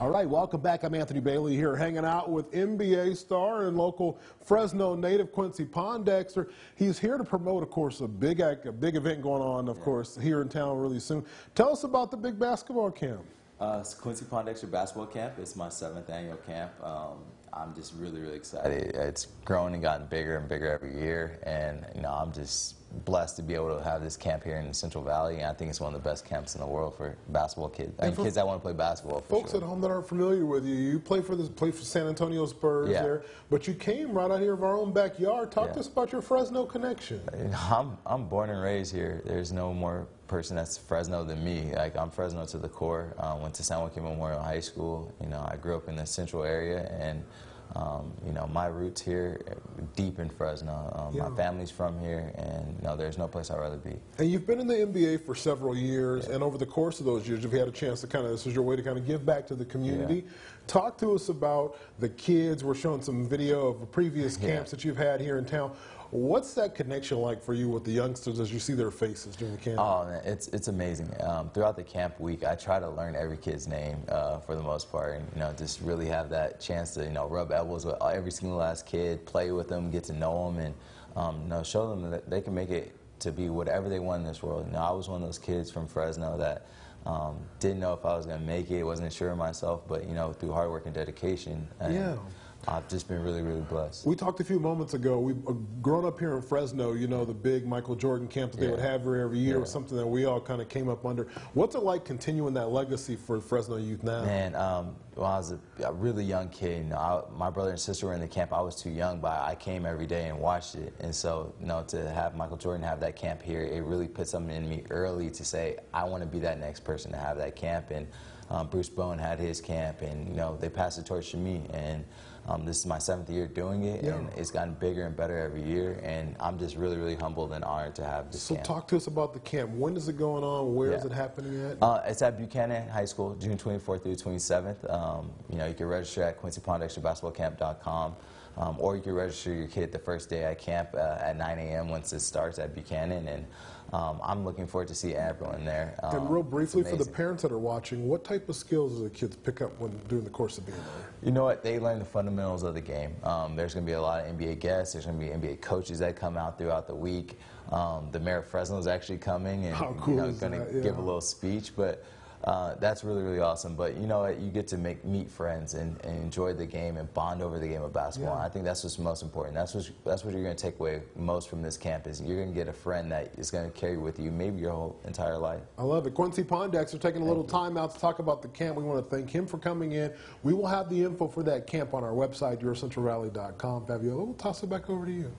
All right, welcome back. I'm Anthony Bailey here, hanging out with NBA star and local Fresno native Quincy Pondexter. He's here to promote, of course, a big a big event going on, of yeah. course, here in town really soon. Tell us about the big basketball camp. Uh, it's Quincy Pondexter Basketball Camp. It's my seventh annual camp. Um, I'm just really, really excited. It's grown and gotten bigger and bigger every year, and you know, I'm just blessed to be able to have this camp here in the Central Valley, and I think it's one of the best camps in the world for basketball kids. and mean, kids that want to play basketball. folks sure. at home that aren't familiar with you, you play for the play for San Antonio Spurs yeah. there, but you came right out here of our own backyard. Talk yeah. to us about your Fresno connection. I'm I'm born and raised here. There's no more person that's Fresno than me. Like I'm Fresno to the core. Um, went to San Joaquin Memorial High School. You know, I grew up in the Central area and. Um, you know, my roots here, deep in Fresno. Um, yeah. My family's from here, and you know, there's no place I'd rather be. And you've been in the NBA for several years, yeah. and over the course of those years, you've had a chance to kind of, this is your way to kind of give back to the community. Yeah. Talk to us about the kids. We're showing some video of previous camps that you've had here in town. What's that connection like for you with the youngsters as you see their faces during the camp? Oh, man, it's it's amazing. Um, throughout the camp week, I try to learn every kid's name uh, for the most part, and you know, just really have that chance to you know rub elbows with every single last kid, play with them, get to know them, and um, you know, show them that they can make it to be whatever they want in this world. You know, I was one of those kids from Fresno that um, didn't know if I was going to make it, wasn't sure of myself, but you know, through hard work and dedication. And, yeah. I've just been really, really blessed. We talked a few moments ago. We've uh, grown up here in Fresno. You know, the big Michael Jordan camp that yeah. they would have here every year yeah. was something that we all kind of came up under. What's it like continuing that legacy for Fresno youth now? Man, um, when I was a, a, really young kid, you know, I, my brother and sister were in the camp. I was too young, but I came every day and watched it. And so, you know, to have Michael Jordan have that camp here, it really put something in me early to say, I want to be that next person to have that camp. And um, Bruce Bowen had his camp, and, you know, they passed the torch to me. And um, this is my seventh year doing it, yeah. and it's gotten bigger and better every year. And I'm just really, really humbled and honored to have this so camp. talk to us about the camp. When is it going on? Where yeah. is it happening at? Uh, it's at Buchanan High School, June 24th through 27th. Um, you know, you can register at QuincyPondexterBasketballCamp.com. Um, or you can register your kid the first day at camp uh, at 9 a.m. once it starts at Buchanan. And um, I'm looking forward to see everyone there. Um, and real briefly, for the parents that are watching, what type of skills do the kids pick up when during the course of being there? You know what? They learn the fundamentals of the game. Um, there's going to be a lot of NBA guests. There's going to be NBA coaches that come out throughout the week. Um, the mayor of Fresno is actually coming and cool you know, going to yeah. give a little speech. But uh, that's really, really awesome. But you know? You get to make meet friends and, and enjoy the game and bond over the game of basketball. Yeah. I think that's what's most important. That's what that's what you're going to take away most from this campus. You're going to get a friend that is going to carry with you maybe your whole entire life. I love it. Quincy Pondexter taking a little time out to talk about the camp. We want to thank him for coming in. We will have the info for that camp on our website, yourcentralvalley.com. Fabiola, we'll toss it back over to you.